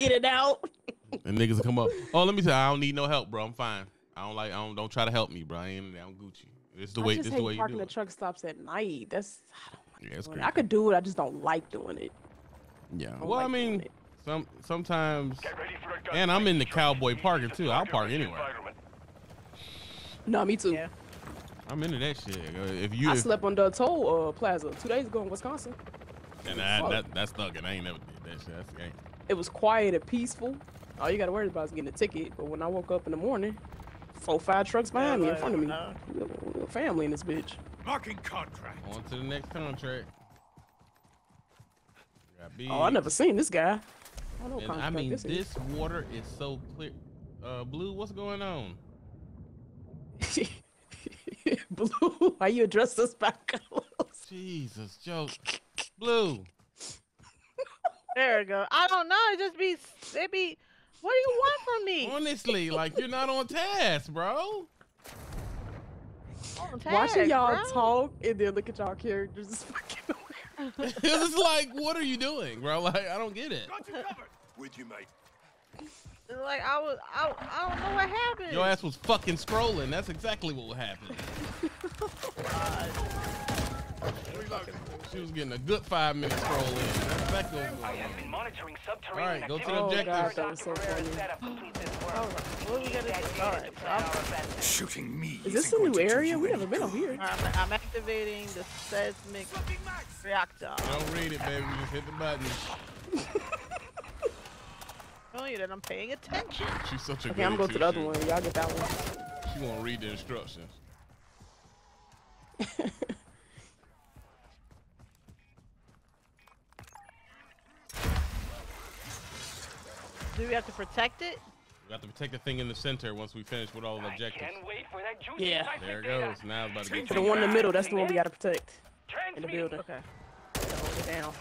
Get it out. And niggas come up. Oh, let me tell you, I don't need no help, bro. I'm fine. I don't like. I don't. Don't try to help me, bro. I ain't. I'm Gucci. This is the I way. just This hate the way you parking do the it. truck stops at night. That's I don't like Yeah, it's doing it. I could do it. I just don't like doing it. Yeah. don't Well, I like doing mean, some sometimes, Get ready for a gun and I'm in the cowboy parking too. I'll park in anywhere. environment. No, me too. Yeah. I'm into that shit. If you, I if, slept on a toll uh, plaza two days ago in Wisconsin. and that, that that's thugging. I ain't never did that shit. That's gang. It was quiet and peaceful. All you gotta worry about is getting a ticket. But when I woke up in the morning, four, five trucks behind me in front of me. uh, We got- we got Family in this bitch. Marking contract. On to the next contract. Oh, I never seen this guy. I don't know what And I contract mean, this is. this water is so clear. Uh, blue, what's going on? Blue, why you address us by colors? Jesus, Joe. Blue. There we go. I don't know. It just be it be. What do you want from me? Honestly, like you're not on task, bro. On Watching tag, y'all bro. talk and then look at y'all characters is fucking weird. it's like, what are you doing, bro? Like, I don't get it. Got you covered. With you, mate. Like I was, I, I don't know what happened. Your ass was fucking scrolling. That's exactly what happened. Oh She was getting a good five minutes scroll in. That's exactly I have been monitoring subterranean Alright, go to the activity. Oh god, that was so funny. Hold on. What we gotta do? All right, so I'm, Shooting me. Is this a new area? We never been over here. I'm, I'm activating the seismic reactor. Don't read it, baby. Just hit the button. Oh, Showing you that I'm paying attention. She's such a Okay, I'm going to the other one. Y'all get that one. She won't read the instructions. Do we have to protect it? We got to protect the thing in the center once we finish with all the objectives. can't wait for that juicy Yeah. There it data. goes. Now it's about to get the one in the middle, that's the one we gotta protect in the building. Okay. Hold it down.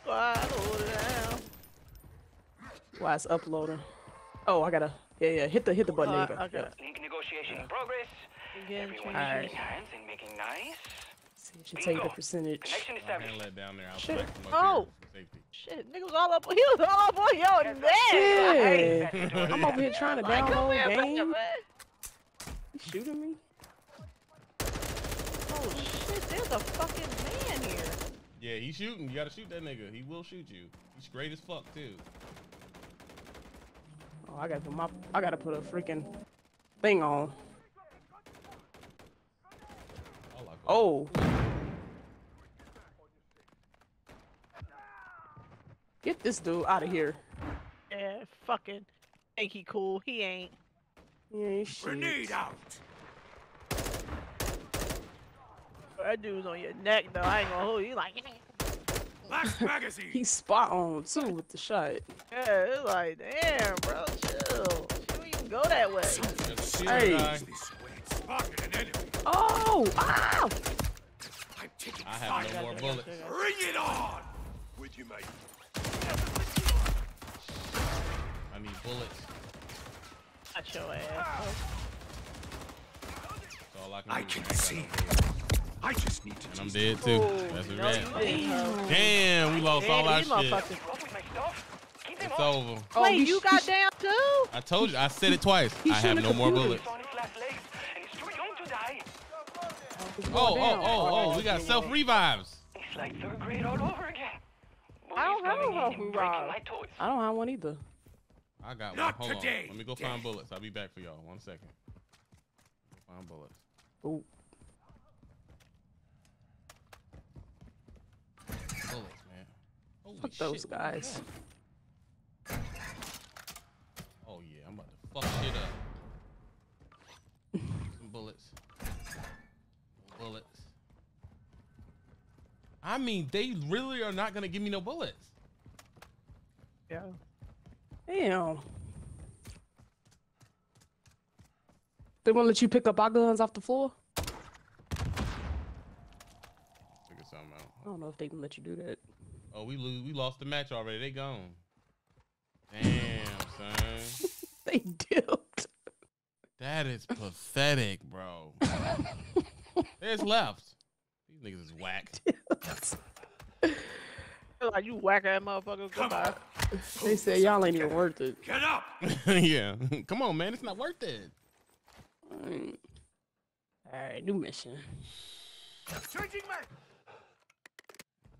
Squad, hold it down. Why it's uploading? Oh, I gotta. Yeah, yeah. Hit the hit the button. Uh, there you go. okay. Yeah. Link negotiation in progress. Again, Everyone Alright. hands and making nice. See, it should take the percentage. Connection established. handle that down there. I'll Shit. select from up Oh. Here for safety. Shit, nigga was all up. He was all up on your neck. Yeah. I'm over here trying to Like, come here, download man, game. You shooting me? Oh shit, there's a fucking man here. Yeah, he's shooting. You gotta shoot that nigga. He will shoot you. He's great as fuck too. Oh, I gotta put my. I gotta put a freaking thing on. I like. Oh. Get this dude out of here. Yeah, fucking think he cool. He ain't. Yeah, shit. Grenade out. That dude's on your neck though. I ain't gonna hold you. Like, Last magazine. He's spot on too with the shot. yeah, it's like, damn, bro, chill. You don't even go that way. There's a shield Hey. guy. This way. Spotted an enemy. Oh! Ah! I'm taking I have no more bullets. Bring it on. With you, mate. I bullets. Not your ass. That's all I can I can ain't see. no. I just need to. And I'm dead too. Oh, That's a no, wrap. you. Damn, we lost all our shit. motherfuckers- Roll with my stuff. It's over. Oh, Wait, you got down too? I told you. I said it twice. I have no more bullets. It's on its last legs, and it's too young to die. He's Oh, oh, oh, oh. We got self revives. It's like third grade all over again. I don't have a going in Roku and breaking rod. my toys. I don't have one either. I got one. Not Hold today, on. Let me go Death. find bullets. I'll be back for y'all. One second. Go find bullets. Ooh. Bullets, man. Holy Fuck those guys. Oh yeah, I'm about to fuck shit up. Some bullets. Bullets. I mean, they really are not gonna give me no bullets. Yeah. Damn. They won't let you pick up our guns off the floor? Figure something out. I don't know if they can let you do that. Oh, we lose. We lost the match already. They gone. Damn, son. They dipped. That is pathetic, bro. There's left. These niggas is whack. Like you whack that motherfucker. Come Goodbye. on. They said y'all ain't even worth it. Get up. yeah. Come on, man. It's not worth it. Alright, Alright, new mission. Changing mag.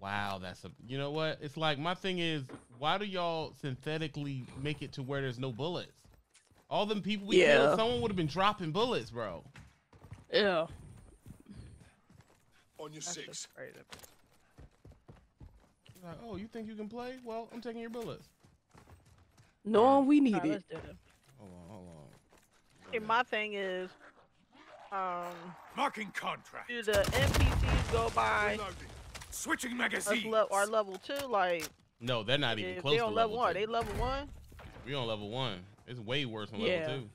Wow, that's a. You know what? It's like my thing is, why do y'all synthetically make it to where there's no bullets? All them people we Yeah. killed, someone would have been dropping bullets, bro. Yeah. On your That's six. Just crazy. Like, oh, you think you can play? Well, I'm taking your bullets. No, we need Alright, it. it. Hold on, hold on. Okay, my thing is, um, Marking contract. do the NPCs go by Reloading. Switching us magazine. le- our level two? Like, No, they're not even if close they to on level, level one, two. they level one. We on level one. It's way worse on Yeah. level two.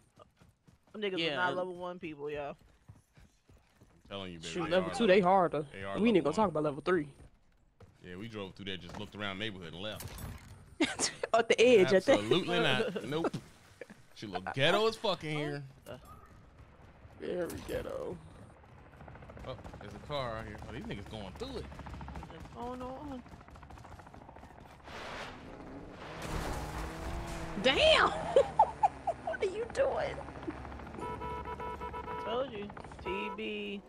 Them niggas Yeah. are not level one people, yo. I'm telling you, baby. Shoot, level are two, they harder. They We ain't gonna talk about level three. Yeah, we drove through there, just looked around the neighborhood and left. At the edge, at the Absolutely not. Nope. She look ghetto as fucking here. Very ghetto. Oh, there's a car out here. Oh, these niggas going through it. Oh no. Damn! what are you doing? Told you. TB.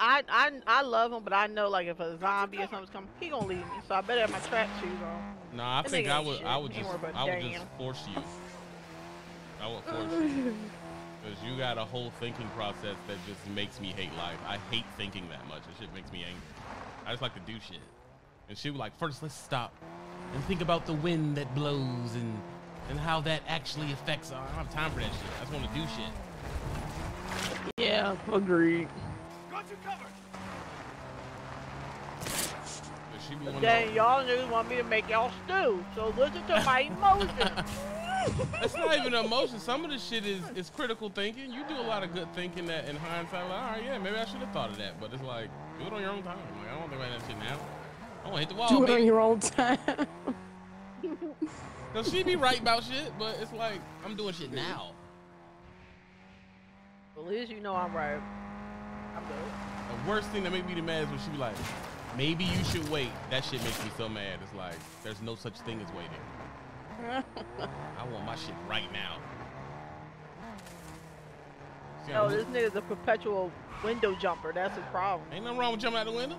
I I I love him, but I know like if a zombie or something's coming, he gonna leave me. So I better have my track shoes on. Nah, I That think I would. shit. I would just. worth a I would just force you. I would force you. Because you got a whole thinking process that just makes me hate life. I hate thinking that much. It shit makes me angry. I just like to do shit. And she was like, first let's stop and think about the wind that blows and and how that actually affects. I don't have time for that shit. I just want to do shit. Yeah, agreed. Got you covered. But she be one of Dang, those- y'all niggas want me to make y'all stew. So listen to my emotions. That's not even emotion. Some of the shit is is critical thinking. You do a lot of good thinking that in hindsight, like, all right, yeah, maybe I should have thought of that. But it's like, do it on your own time. Like, I don't think about that shit now. I want to hit the wall, Do it on your own time. Cause she be right about shit, but it's like I'm doing shit now. At least you know I'm right. I'm good. The worst thing that made me the mad is when she be like, maybe you should wait. That shit makes me so mad. It's like there's no such thing as waiting. I want my shit right now. See, No, I'm- this nigga's a perpetual window jumper. That's his problem. Ain't nothing wrong with jumping out the window.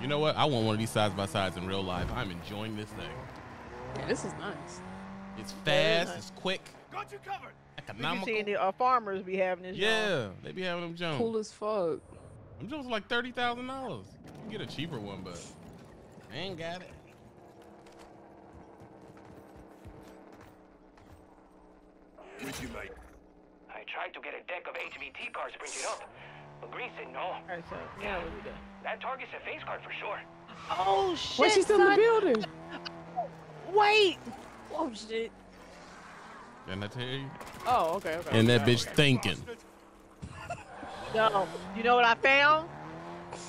You know what? I want one of these sides by sides in real life. I'm enjoying this thing. yeah, this is nice. It's fast, nice. it's quick, Got you covered. You economical. seen the uh, farmers be having this. joint. Yeah, they be having them jumps. Cool as fuck. Them jumps are like thirty thousand dollars. You can get a cheaper one, but I ain't got it. With you, mate. I tried to get a deck of HVT cards printed up, but Grease said no. All right, so yeah, what we? That target's a face card for sure. Oh shit! Wait, she's still in the building. Wait. Oh shit. Didn't I tell you? Oh, okay, okay. And that okay, bitch okay. thinking. No. You know what I found?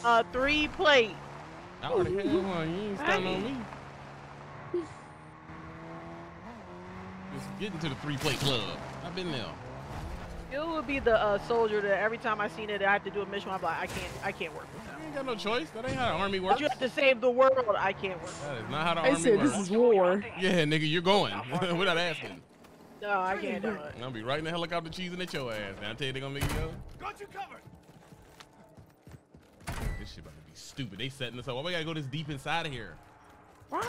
A three plate. I already had one. You ain't stunning on me. Just getting to the three plate club. I've been there. It would be the uh, soldier that every time I seen it, I have to do a mission. I'm like, I can't, I can't work with You ain't got no choice. That ain't how the army But works. you have to save the world. I can't work. That is not how the They army said works. this is war. Yeah, nigga, you're going. We're not asking. No, I can't do it. I'll be right in the helicopter cheesing at your ass. Now I tell you they gonna make you go. Got you covered. This shit about to be stupid. They setting us up. Why we gotta go this deep inside of here? Right.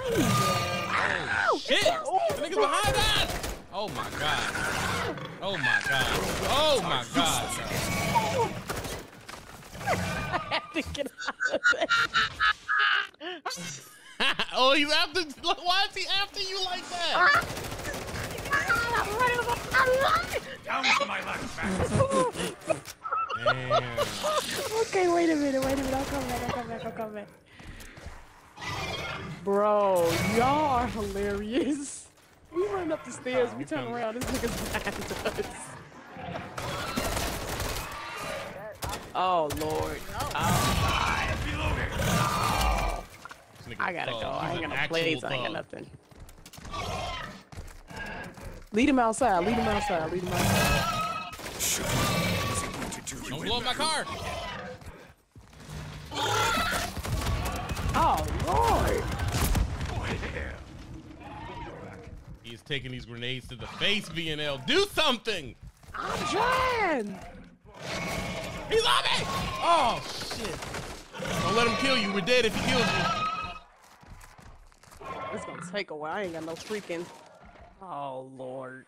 Oh shit! The niggas behind us! Oh my god. Oh my god. Oh my god. I have to get out of there. oh, he's after. Why is he after you like that? Down to my left back. Okay, wait a minute, wait a minute. I'll come back, I'll come back, I'll come back. Bro, y'all are hilarious. We run up the stairs, we turn around, this nigga's behind us. Oh lord. Reloading. This nigga's I gotta go. I ain't gonna play, actual so I ain't got thug. nothing. Lead him outside, lead him outside, lead him outside. Sure. Is it going to do Don't blow up my car. Oh hard. Boy, there. He taking these grenades to the face, VNL. Do something! I'm trying. He's on me! Oh, shit. Don't let him kill you. We're dead if he kills you. It's gonna take a while. I ain't got no freaking. Oh lord.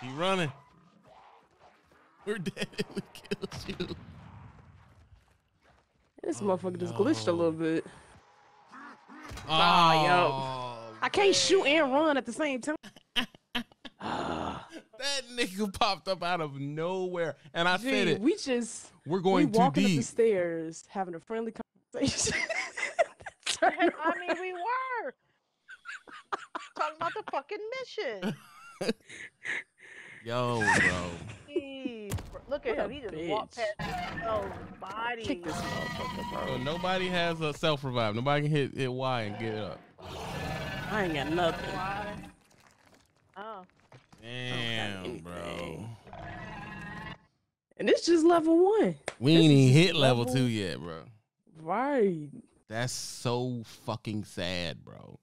He running. We're dead if we kills you. This oh, motherfucker just glitched a little bit. Oh, yo. I can't shoot and run at the same time. That nigga popped up out of nowhere. And I said it. we just We're we going too walking up the stairs, having a friendly conversation. I mean, we were talking about the fucking mission. Yo, bro. Jeez, bro. Look at What him. a He just walked bitch. past no body. Kick this motherfucker, So bro. nobody has uh, a self revive. Nobody can hit hit Y and get it up. I ain't got nothing. Why? Oh. Damn, bro. And it's just level one. We This ain't even hit level level- two yet, bro. Right. That's so fucking sad, bro.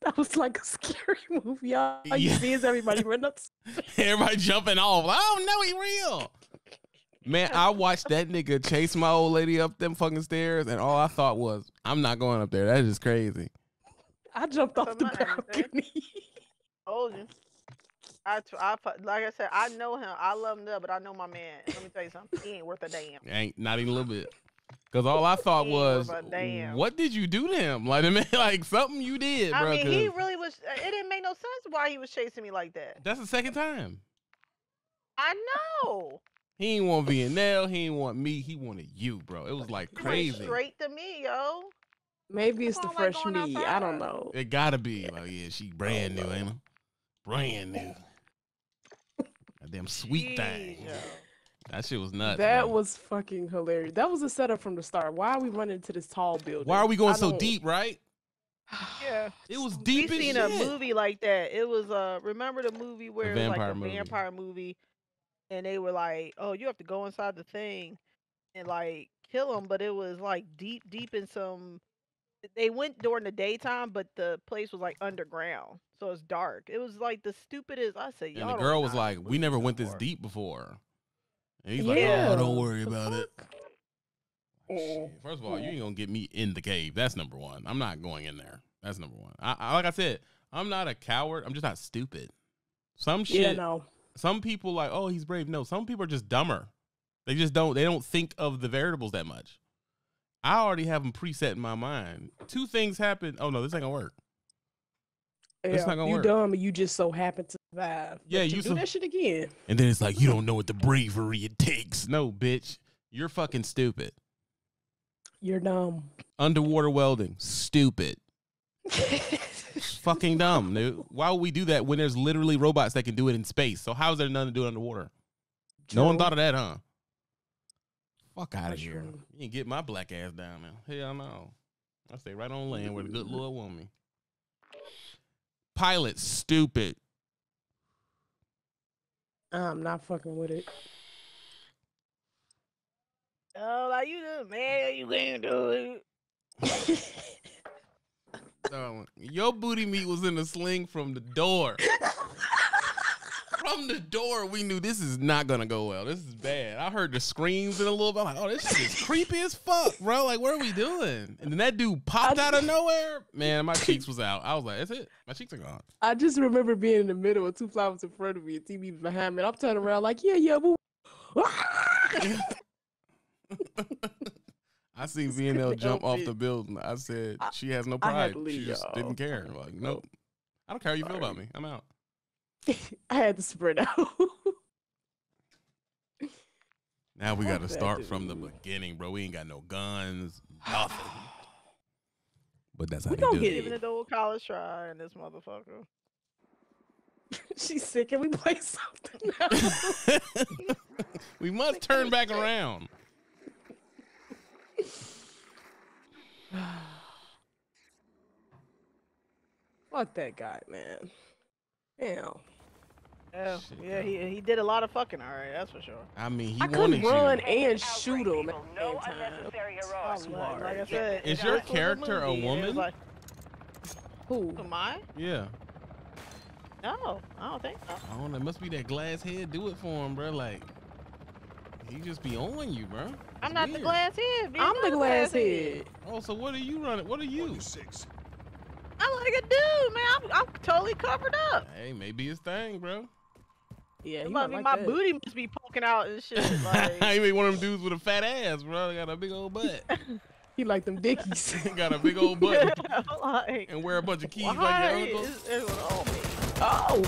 That was like a scary movie. All you Yeah. see is everybody run up. Everybody jumping off. Oh no, he real. Man, I watched that nigga chase my old lady up them fucking stairs, and all I thought was, I'm not going up there. That is crazy. I jumped off the balcony. Told you. I, I, like I said, I know him. I love him, but I know my man. Let me tell you something. He ain't worth a damn. Ain't not even a little bit. Cause all I thought He was, was damn. what did you do to him? Like, I mean, like something you did, I bro. mean, he really was. uh, It didn't make no sense why he was chasing me like that. that's the second time. I know. He ain't want VNL. He ain't want me. He wanted you, bro. It was like crazy. Straight to me, yo. Maybe it's the Come on, like fresh going me. I don't know. It gotta be like, yeah, she brand new, ain't it? Brand new. That damn sweet thing. Jeez, yo. That shit was nuts. That bro. was fucking hilarious. That was a setup from the start. Why are we running to this tall building? Why are we going I so don't- deep, right? Yeah. It was deep as seen shit. a movie like that. It was uh remember the movie where it was like vampire a movie. vampire movie and they were like, "Oh, you have to go inside the thing and like kill him," but it was like deep deep in some they went during the daytime, but the place was like underground. So it's dark. It was like the stupidest I said, And y'all the girl was know like, "We never went this for." deep before." And he's like, Yeah. "Oh, don't worry about it." Shit, First of all, you ain't gonna get me in the cave. That's number one. I'm not going in there. That's number one. I, I like I said, I'm not a coward. I'm just not stupid. Some shit. Yeah, no. Some people like, oh, he's brave. No, some people are just dumber. They just don't. They don't think of the variables that much. I already have them preset in my mind. Two things happen. Oh no, this ain't gonna work. It's Yeah, not gonna you work. dumb and you just so happen to survive. Yeah, But you do so- that shit again. And then it's like you don't know what the bravery it takes. No, bitch, you're fucking stupid. You're dumb. Underwater welding, stupid. fucking dumb, dude. Why would we do that when there's literally robots that can do it in space? So how is there none to do it underwater? No one thought of that, huh? Fuck out of here. true. You ain't get my black ass down there. Hell no. I stay right on land where the good Lord want me. Pilot, stupid. I'm not fucking with it. Oh, like you just man, you can't do it. Your booty meat was in the sling from the door. from the door, we knew this is not gonna go well. This is bad. I heard the screams in a little bit. I'm like, oh, this shit is creepy as fuck, bro. Like, what are we doing? And then that dude popped I- out of nowhere. Man, my cheeks was out. I was like, that's it. My cheeks are gone. I just remember being in the middle with two flowers in front of me and TB behind me. And I'm turning around like, yeah, yeah, boo. I seen VNL jump off it. the building. I said she has no pride. leave, she just y'all. didn't care. Like, nope. I don't care how you feel about me. I'm out. I had to spread out. Now we got to start from the beginning, bro. We ain't got no guns, nothing. But that's how We they gonna do get it. Giving it the old college try in this motherfucker. She's sick. Can we play something else? we must turn back around. Fuck that guy, man. Damn. Yeah, Shit, yeah, he he did a lot of fucking. All right, that's for sure. I mean, he I wanted couldn't run you. and shoot him at People, the no same time. unnecessary Oh, heroics. like, like I said, Is your this character a movie and it was woman? Like, Who? who, I? Yeah. No, I don't think so. I don't know. It must be that glass head. Do it for him, bro. Like, he just be on you, bro. I'm It's not the glass head. bitch. I'm the not glass head. Oh, so what are you running? What are you? Six. I'm like a dude, man. I'm, I'm totally covered up. Hey, maybe his thing, bro. Yeah, It he might be like my that. booty must be poking out and shit. Like, I mean, one of them dudes with a fat ass, bro. Got a big old butt. He like them dickies. Got a big old butt like, and wear a bunch of keys why like your uncle. is everyone on me? oh,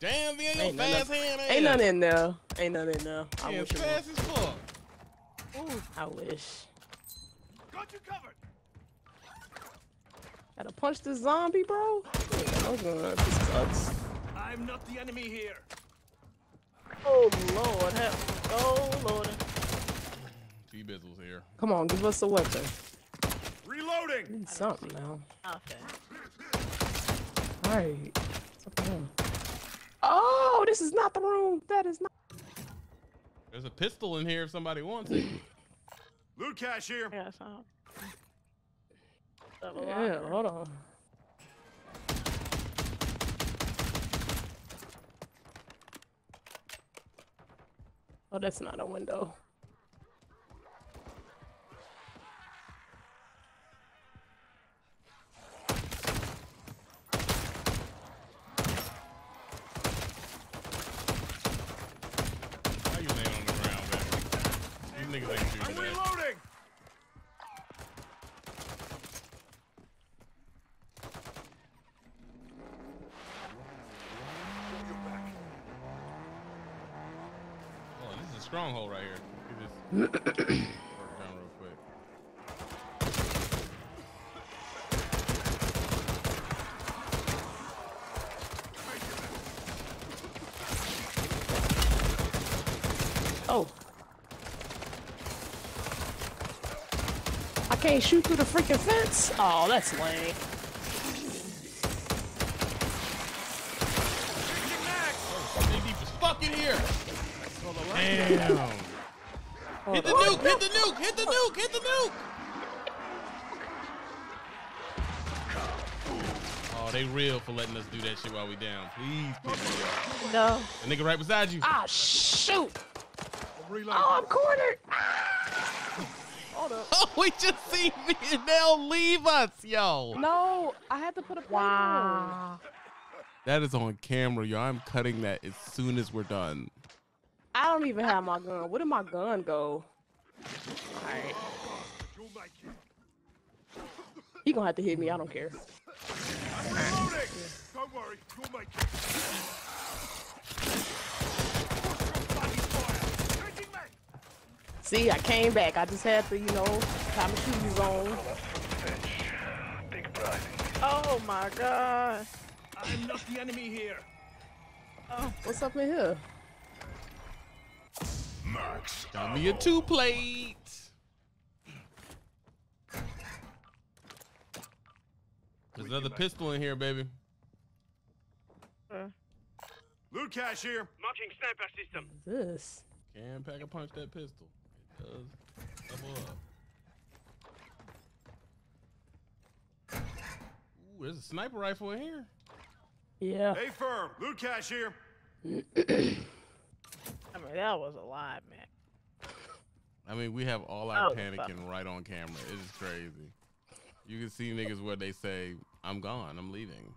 Damn, man, your Ain't none fast of- hand. ain't none in there. Ain't none in there. I Yeah, wish it fast as fuck. was. I wish. Got you covered. Gotta punch this zombie, bro. Oh god, this sucks. I'm not the enemy here. Oh lord, help. Oh lord. T Bizzle's here. Come on, give us a weapon. Reloading. Need something now. Okay. Alright. Something else. Oh, this is not the room. That is not. There's a pistol in here if somebody wants it. Loot cache here. Yeah, so. Double Yeah, hold on. Oh, that's not a window. Why you laying on the ground, man? These niggas ain't I'm shooting that. reloading. You're back. Oh, this is a stronghold right here. Get this work down real quick. Oh. I can't shoot through the freaking fence. Oh, that's lame. Fucking here. Damn. Hit the nuke, hit the nuke, hit the nuke, hit the nuke. Oh, they real for letting us do that shit while we down. Please pick me up. No. The nigga right beside you. Ah, shoot. I'm. Oh, I'm cornered. Hold up. Oh, we just seen Nell leave us, yo. No, I had to put a plate. Wow. That is on camera, yo. I'm cutting that as soon as we're done. I don't even have my gun. Where did my gun go? Alright. You'll. He gonna have to hit me. I don't care. I'm reloading. Don't worry. You'll make it. Bloody fire. Changing mag. See, I came back. I just had to, you know, tie my shoes on. Big. Oh my god. I'm not the enemy here. Oh, What's up in here? Max. Got me a two plate. There's another pistol in here, baby. Uh, Loot cache here. Marking sniper system. This. Can pack a punch that pistol. It does double up. Ooh, there's a sniper rifle in here. Yeah. Hey firm. Loot cache here. I mean, that was a lot, man. I mean, we have all our Oh, panicking right on camera. It is crazy. You can see niggas where they say, I'm gone, I'm leaving.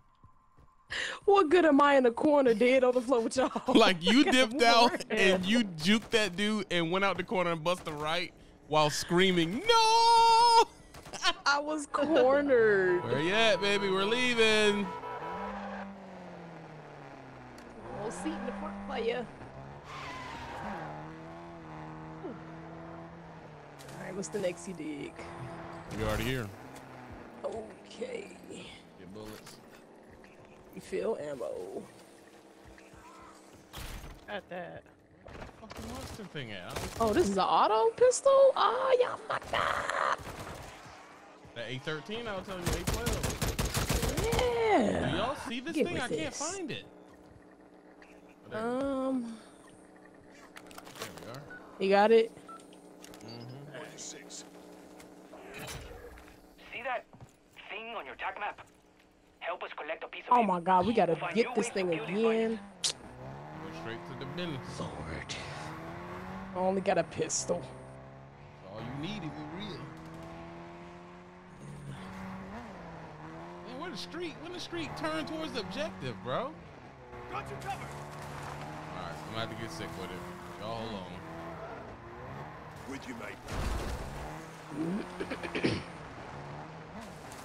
What good am I in the corner dead on the floor with y'all? Like you dipped out and you juked that dude and went out the corner and bust the right while screaming, No! I was cornered. Where you at, baby? We're leaving. No seat in the front for you. Alright, what's the next you dig? We already here. Okay. Get bullets. Refill ammo. At that. Fucking monster thing at? Oh, this is an auto pistol? Oh, y'all fucked up. That A13, I was telling you, A12. Do Yeah. y'all see this Get thing? with I can't find it. Oh, Um, there we are. you got it. Mm-hmm. 46. See that thing on your tac map? Help us collect a piece of Oh my god, we gotta We'll get this thing kill these again. bikes. Go straight to the business. Lord. I only got a pistol. That's all you need if you real. Man, where the street? When the street turn towards the objective, bro? Got you covered. All right, I'm gonna have to get sick with it. Y'all hold on. With you, mate.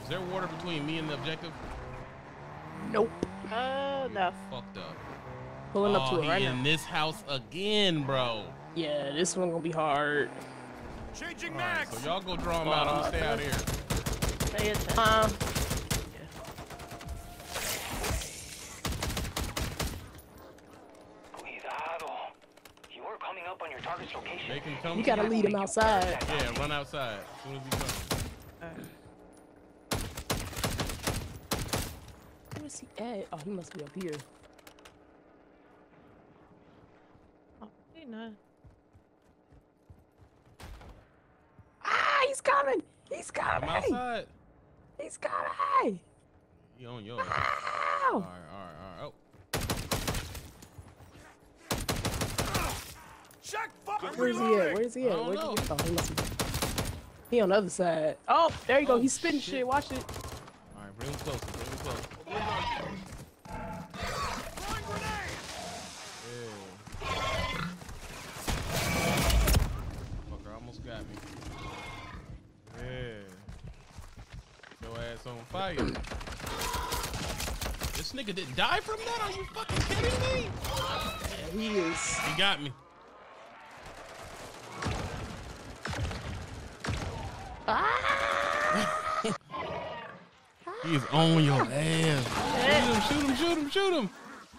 Is there water between me and the objective? Nope. Oh no. Fucked up. Pulling up oh, to it right he now. in this house again, bro. Yeah, this one gonna be hard. Changing All right, max. so y'all go draw him out. I'm gonna stay out here. Pay attention. Um, You coming up on your target's location. They can come. you gotta lead him outside. Yeah, run outside as soon as he comes. Where is? Oh, he must be up here. Oh, ain't none. Ah, he's coming! He's I'm coming! outside. He's coming! He on yours. All right, Ow! all right, all right. Oh, Check. Fuck. I'm Where's he at? Where's he at? don't Where's he know. at? Oh, he must be. He on the other side. Oh, there you go. Oh, He's spitting shit. shit. Watch it. all right, bring him closer. Bring him closer. Throwing grenade. Yeah. Fucker almost got me. Yeah. Your ass on fire. This nigga didn't die from that? Are you fucking kidding me? Yeah, he is. He got me. Ah! He's on your ass. Shoot him, shoot him, shoot him, shoot him.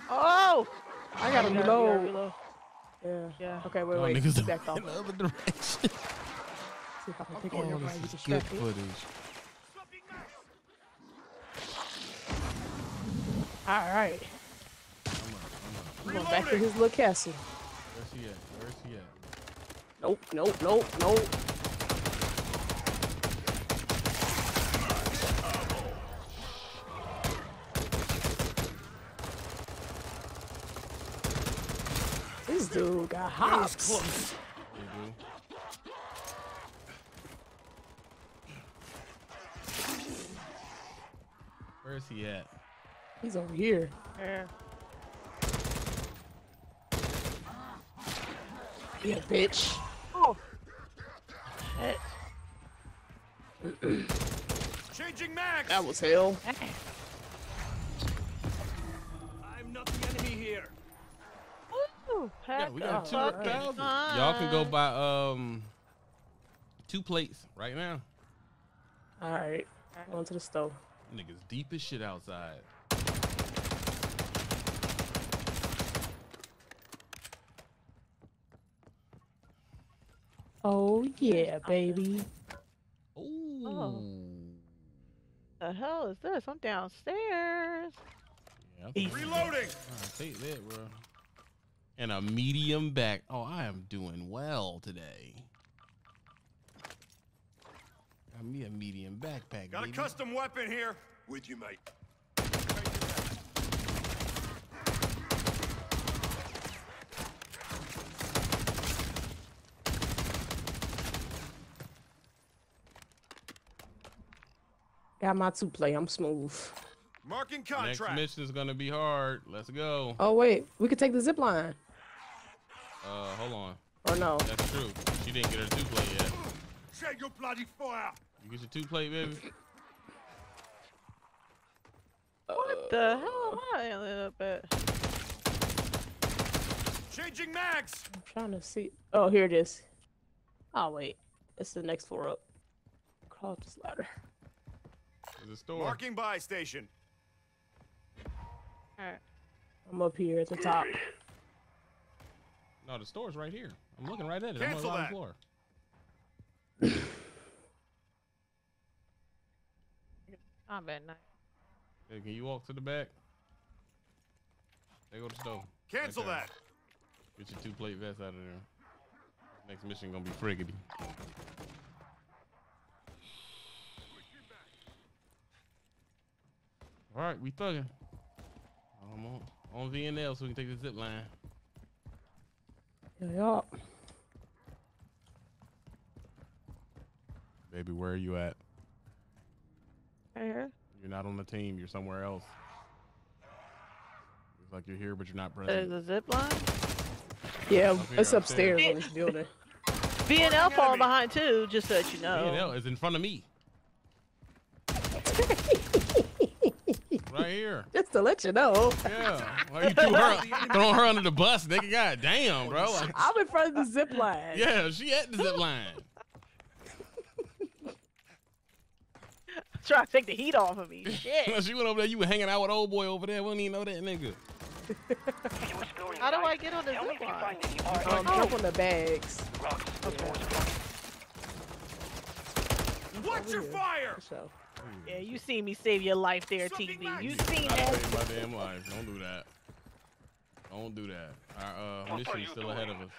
Oh. I gotta Yeah, yeah, reload. reload. Yeah. Yeah. Okay, wait, wait. niggas He backed off. in the other direction. See if I can pick on Oh, your this is good footage. All right. I'm up, I'm up. We're going back to his little castle. Where's he at? Where's he at? Nope, nope, nope, nope. This dude got hops. You do. Mm-hmm. Where's he at? He's over here. Yeah. Yeah, bitch. Oh. Shit. Changing max. That was hell. I'm not the enemy here. Woo. Yeah, we got the two. Y'all can go time. buy um two plates right now. All right. Going to the stove. Niggas deep as shit outside. Oh yeah, baby. Ooh. The hell is this? I'm downstairs. Yeah, I think- Reloading. All right, take that, bro. And a medium back. Oh, I am doing well today. Got me a medium backpack, Got a custom weapon here. With you, mate. Got my two play. I'm smooth. Marking Next contract. mission is gonna be hard. Let's go. Oh wait, we could take the zip line. Uh, hold on. Or no? That's true. She didn't get her two plate yet. Check your bloody fire. You get your two plate, baby. What the hell am I ended up at? Changing max. I'm trying to see. Oh, here it is. Oh wait, it's the next floor up. Crawl up this ladder. There's a store. Marking buy station. Alright. I'm up here at the top. No, the store's right here. I'm looking right at it. Cancel I'm on the that. floor. I'm bad night. Hey, can you walk to the back? There go the stove. Cancel Okay. that. Get your two plate vest out of there. Next mission gonna be friggity. All right, we thugging. I'm on, on VNL so we can take the zip line. Yeah, yeah. Baby, where are you at? Right here. You're not on the team. You're somewhere else. Looks like you're here, but you're not There's present. a zip line. Yeah, Up here, it's upstairs. upstairs in this building. VNL falling behind too, just so that you know. VNL is in front of me. right here. Just to let you know, Yeah. Why you threw her, throwing her under the bus, nigga? God damn, bro. Like, I'm in front of the zip line. yeah, she at the zip line. Trying to take the heat off of me. Shit. she went over there. You were hanging out with old boy over there. We don't even know that nigga. How do I get on the Tell zip line? Um, artifacts, jump on the bags. rocks, or. Watch your fire. So, Yeah, you see me save your life there, Something TV. like You it. seen I that? saved my damn life. Don't do that. Don't do that. Our uh, mission is still ahead of us.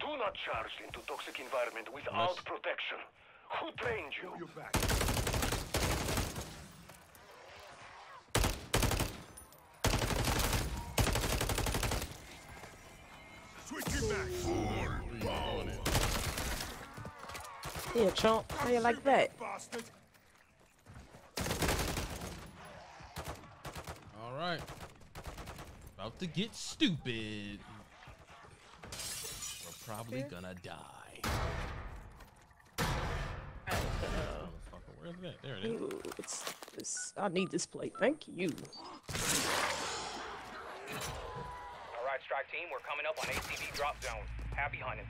Do not charge into toxic environment without Unless- protection. Who trained you? You're back. Switching back. Where you going in? yeah, chump. How you like that? Bastard. Right. About to get stupid. We're probably gonna die. Motherfucker, where's that? There it is. Ooh, it's, it's, I need this plate. Thank you. Alright, strike team, we're coming up on ACV drop zone. Happy hunting.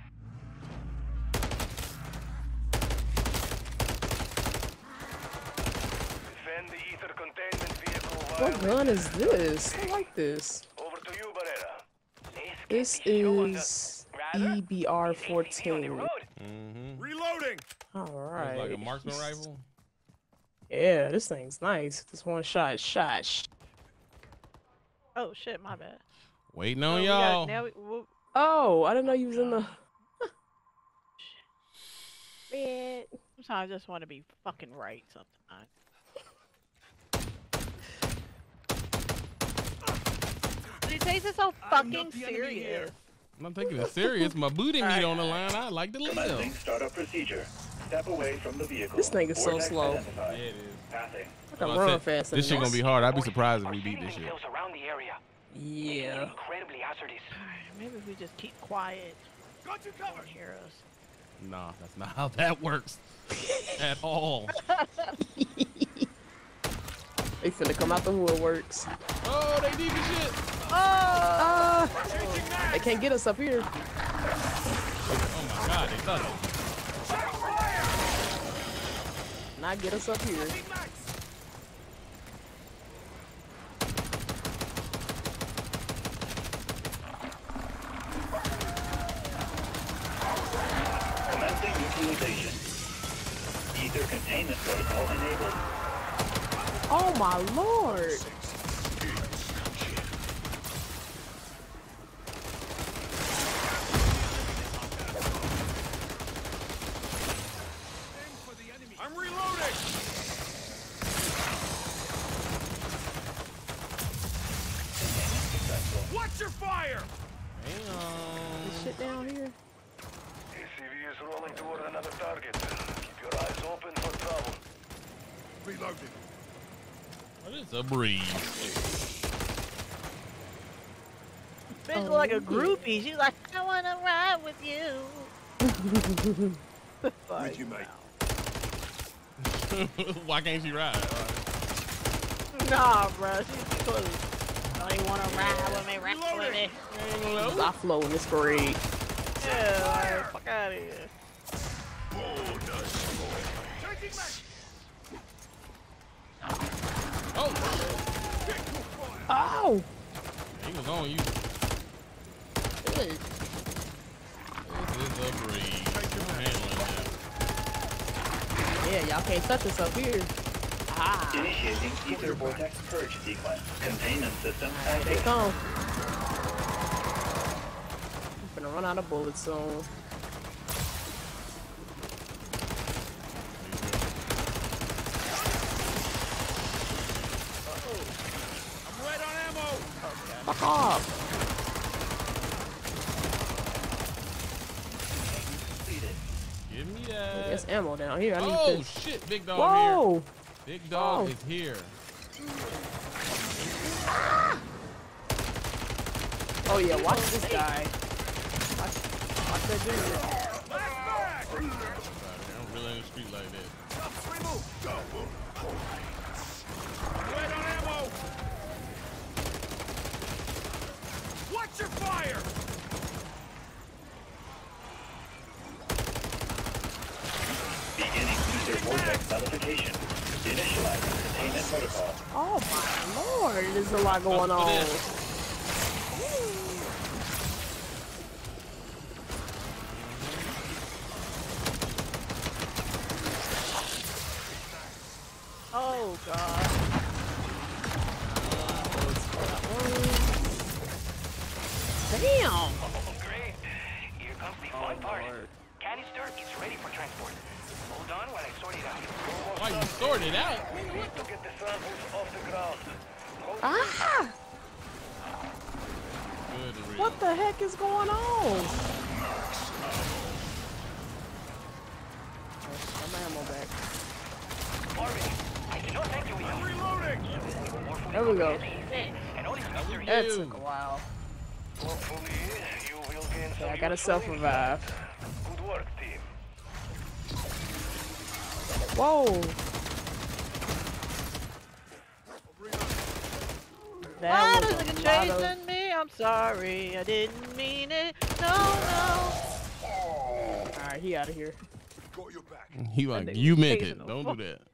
Defend the ether containment vehicle while What gun is this? I like this. Over to you, Barrera. This this show on the- is EBR ATV on the 14. road. Mm-hmm. Reloading. All It's right. like a marksman rifle. Yeah, this thing's nice. This one shot shot. Sh- Oh shit, my bad. Waiting on y'all. we, whoop. Oh, I didn't know you was in the. Man, Sometimes I just want to be fucking right sometimes. But he takes it so I'm fucking not the enemy here. serious. I'm not taking it serious. My booty meat on the line. I like to Commencing live. startup procedure. Step away from the vehicle. This thing is so Vortex slow. Yeah, it is. Passing. I can Well, I run said, fast. This shit gonna be hard. I'd be surprised if we beat this shit. around the area. Yeah. Incredibly hazardous. Alright, maybe if we just keep quiet. Got you covered. hear us. Nah, that's not how that works at all. They finna come out the woodworks. Oh, they deep as shit. Uh, Changing mag. they can't get us up here. Oh my god, they thought it. Not get us up here. Changing. Commencing neutralization. Ether containment protocol enabled. Oh my lord. I'm reloading. Watch your fire. Damn. This shit down here. ACV is rolling toward another target. Keep your eyes open for trouble. Reloading. What is a breeze? Bitch Oh, like groupie. She's like, I wanna ride with you. Fuck. With you, mate. Why can't she ride? Nah, bro. She's close. Don't you wanna ride with me? Ride with me. I flow in this grade. Yeah, like, fuck out of here. Oh, Oh! he was on you. Hey. This is a breeze. I'm handling that. Yeah, y'all can't touch us up here. Ah, Initiating ether vortex purge sequence. Containment system they active. come. gonna run out of bullets soon. I'm right on ammo. Fuck off. Completed. Give me There's that. Ammo down here. I need Oh this. shit, big dog Whoa! here. Big dog Oh. is here. Oh yeah, watch this guy. Watch, watch that ginger. Last mag. Sorry, I'm really in the street like that. Shots removed. Double I'm right on ammo. Watch your fire. Beginning user vortex notification. Initializing containment protocol. Oh my lord, there's a lot going Look on. Oh god. Heck is going on? Got my ammo back. I cannot thank you enough. Reloading. There we go. comprehensive And all is necessary. That took a while. Hopefully, you will gain some Yeah, I gotta self-revive. Good work, team. Whoa! That Why was a it lot of- chasing me? I'm sorry, I didn't mean it. No, no. Alright, he out of here. Got your back. Mm, he like, you was meant it. Don't do that.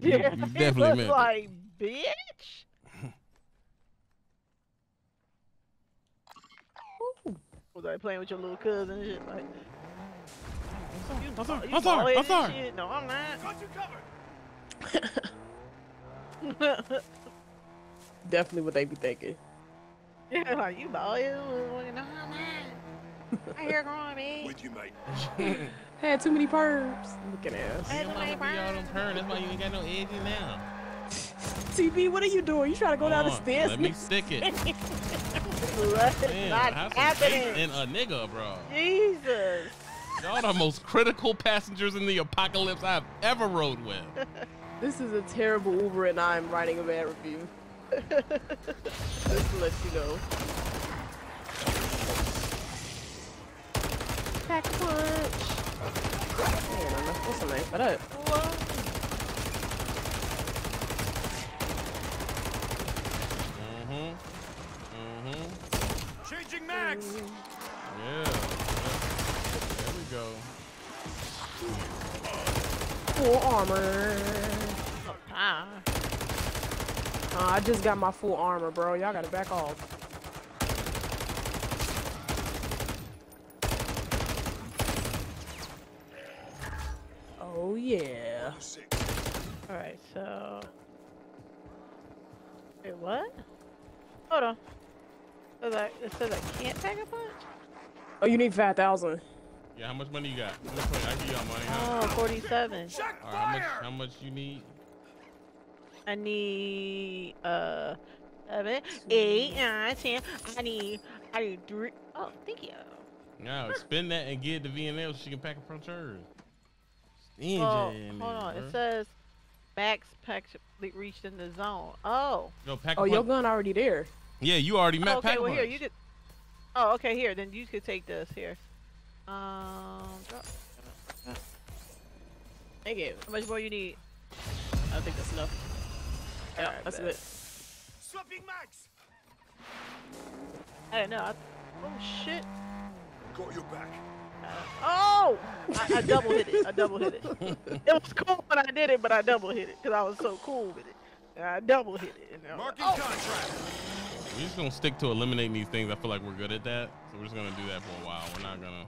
Yeah, you he definitely was meant like, bitch. Was I playing with your little cousin and shit? Like, you, I'm sorry, I'm sorry, I'm sorry. Shit. No, I'm not. Got you covered. Definitely what they be thinking. Yeah, like you bald headed. No, I'm not. My hair growing, man. With you, mate. Had too many perms. Looking ass. Had too many That's why you ain't got no edges now. TV, what are you doing? You trying to go down the stairs? Let me stick it. What's Man, not have some faith happening? in a nigga, bro. Jesus. Y'all the most critical passengers in the apocalypse I've ever rode with. This is a terrible Uber and I'm writing a bad review. Just to let you know. Pack punch. Man, what's the name for that? Mm-hmm. Mm-hmm. Changing mags. Yeah. There we go. Full armor. Ah. Uh, I just got my full armor, bro. Y'all gotta back off. Oh yeah. All right, so. Wait, what? Hold on. Says that, it says I can't pack a punch? Oh, you need five thousand. Yeah, how much money you got? How much money? I give y'all money, huh? Oh, 47. Check All right, how much, how much you need? I need, uh, seven, eight, nine, ten. I need, I need three. Oh, thank you. No, spend that and get the to VNL so she can pack a punch hers. Stingy Oh, hold on. bruh. It says max pack reached in the zone. Oh. No, pack Oh, your gun already there. Yeah, you already met Oh, okay, pack a well, here, you could. Oh, okay, here. Then you could take this here. Um, drop- Thank you. how much more you need? I think that's enough. Yeah, Alright, that's bet. it. Swapping mags. I didn't know. I, oh shit. Got your back. Uh, oh! I, I double hit it. I double hit it. It was cool when I did it, but I double hit it because I was so cool with it. And I double hit it. And I was like, oh. contract. We're just gonna stick to eliminating these things. I feel like we're good at that, so we're just gonna do that for a while. We're not gonna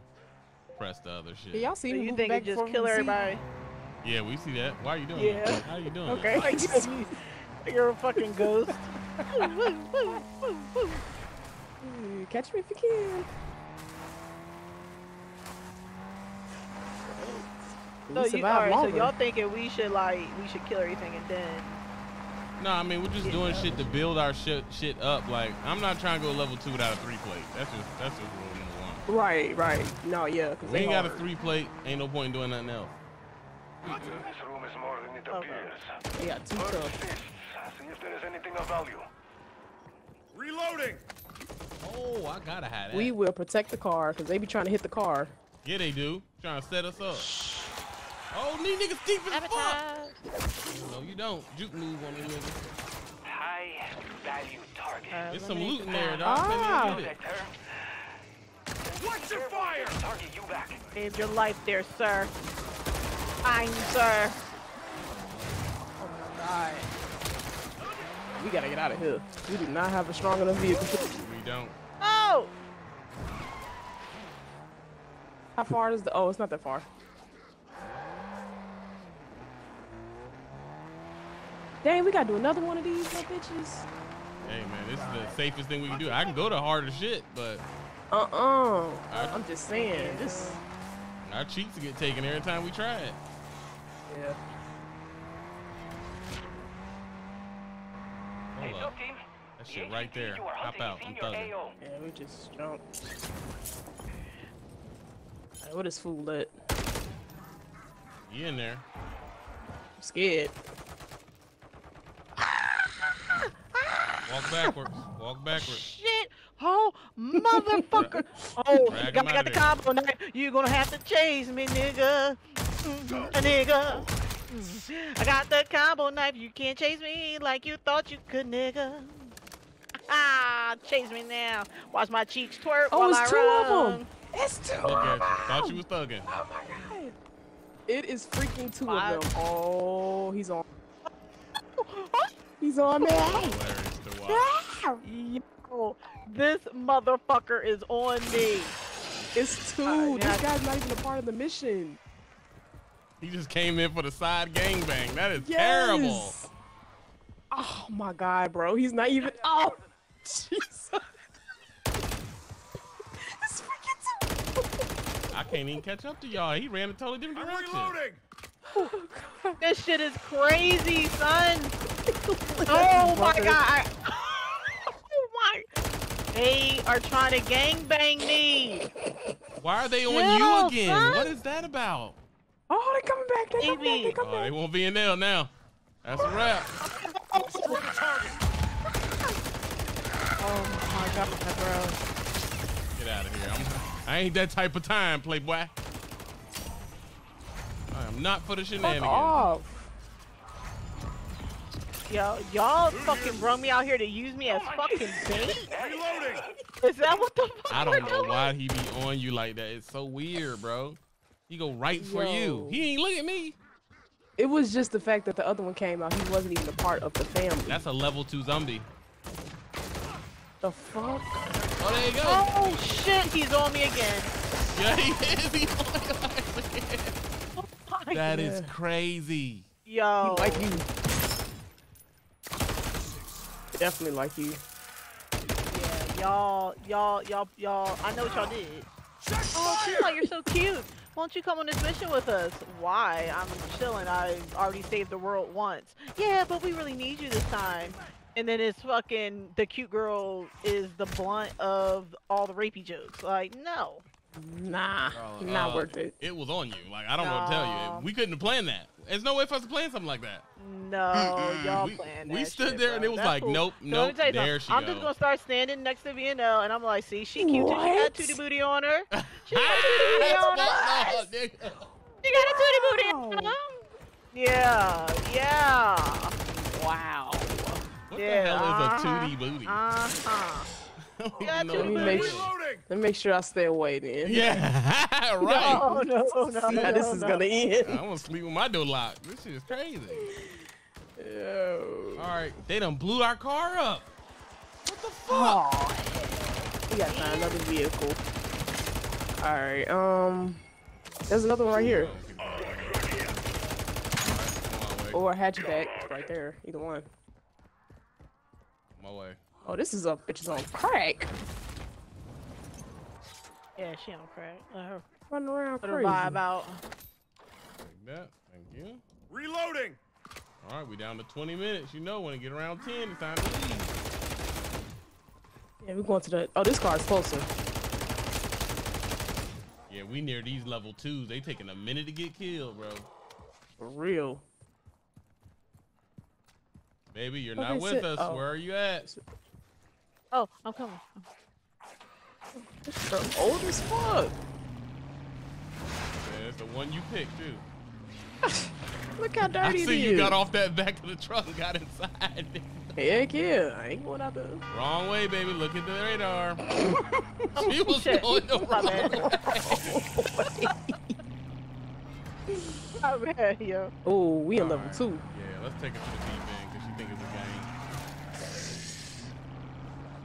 press the other shit. Y'all see So me you moving think back just kill everybody? Yeah, we see that. Why are you doing Yeah. that? How are you doing Okay. that? You're a fucking ghost. Catch me if you can. No, you are. Right, so y'all thinking we should like we should kill everything and then. No, I mean we're just doing shit to build our shit shit up. Like I'm not trying to go level two without a three plate. That's just that's just rule number one. Right, right. No, yeah. we ain't hard. got a three plate. Ain't no point in doing nothing else. This room is more than it appears. Okay. Yeah, two stuff fists. See if there is anything of value. Reloading. Oh, I gotta have that. We will protect the car because they be trying to hit the car. yeah, they do. Trying to set us up. Oh, these niggas deep as fuck. No, you don't. Juke move on these niggas. High value target. Uh, There's some loot in there, dog. Ah. Maybe get it. Watch your fire. Target you back. Save your life there, sir. Fine, sir. Oh my god. We gotta get out of here. We do not have a strong enough vehicle. We don't. Oh! How far is the? Oh, it's not that far. Dang, we gotta do another one of these little bitches. Hey man, this is the safest thing we can do. I can go to harder shit, but Uh-uh. I- I'm just saying. This. our cheeks get taken every time we try it. Yeah. Hold sub up. team. That The shit right there. Hop out. is I'm thugging. Yeah, we just jumped. Alright, what is food lit? You in there? I'm scared. Walk backwards. Walk backwards. Shit! Oh, motherfucker! Oh, Drag got, him got the combo knife. You're gonna have to chase me, nigga. Mm, a nigga. I got the combo knife. You can't chase me like you thought you could, nigga. Ah, chase me now. Watch my cheeks twerk Oh, while it's I two run. of them. It's two Look of at you. them. Thought you was thugging. Oh my god. It is freaking two Five. of them. Oh, he's on. He's on me. Hilarious. Yo, this motherfucker is on me. It's two. Alright, this guy's not even a part of the mission. He just came in for the side gangbang. That is terrible. Oh my god, bro. He's not even. Oh, Jesus. It's freaking. I can't even catch up to y'all. He ran a totally different I'm direction. reloading. Oh, this shit is crazy, son. Oh my god. Oh my. They are trying to gangbang me. Why are they on Chill, you again? son. What is that about? Oh, they coming back. They coming back. They Baby. coming Oh, they won't be in there now. That's a wrap. Destroy the target. Oh my god, bro. Get out of here. I'm, I ain't that type of time, playboy. I am not for the shenanigans. Fuck off. Yo, y'all fucking brought me out here to use me as fucking bait? Reloading. Is that what the fuck I we're don't know doing? why he be on you like that. It's so weird, bro. He go right for you. He ain't look at me. It was just the fact that the other one came out. He wasn't even a part of the family. That's a level two zombie. the fuck. Oh, there you go. Oh shit, he's on me again. Yeah, he is. He's on your ass again. Oh, my That is Yeah. crazy. Yo. He like you. Definitely like you. Yeah, y'all, y'all, y'all, y'all. I know what y'all did. Oh, Sheila, you're so cute. Won't you come on this mission with us? Why? I'm chilling. I already saved the world once. Yeah, but we really need you this time. And then it's fucking the cute girl is the blunt of all the rapey jokes. Like, no. Nah, Bro, not uh, worth it. It was on you. Like I don't want to tell you. We couldn't have planned that. There's no way for us to plan something like that. No, y'all we, playing we that stood shit, there bro. and it was That's like, cool. nope, So let me nope. tell you There something. she I'm go. just gonna start standing next to VNL, and I'm like, see, she cute too. She got a What? tootie booty on her. She got a Ah, tootie booty on her. fucked. She got a tootie booty on her. Yeah, yeah. Wow. What Yeah, the hell is a uh-huh. tootie booty? Uh huh. I don't yeah, even know tootie what booty. that is. Reloading. Let me make sure I stay away then. Yeah, right. No, no, no. How no, this is no. gonna end. I want to sleep with my door locked. This shit is crazy. Yo. All right, they done blew our car up. What the fuck? Oh, we gotta find another vehicle. All right. Um, there's another one right here, Come on, way. or a hatchback right there. Either one. My way. Oh, this is a bitch is on crack. Yeah, she on crack. Let her, Running around let her crazy. vibe out. Like that. Thank you. Reloading. All right, we down to 20 minutes. You know, when it get around 10, it's time to leave. Yeah, we're going to the. Oh, this car is closer. Yeah, we near these level twos. They taking a minute to get killed, bro. For real. Baby, you're Okay, not with sit- us. oh. Where are you at? Oh, I'm coming. They're old as fuck. Yeah, it's the one you picked, too. Look how I dirty it see is. you got off that back of the truck and got inside. Heck yeah. I ain't going out there. Wrong way, baby. Look at the radar. she was shit. going the wrong way. I'm here, yo. Oh, we in All level right. two. Yeah, let's take it to the deep end because she think it's a game.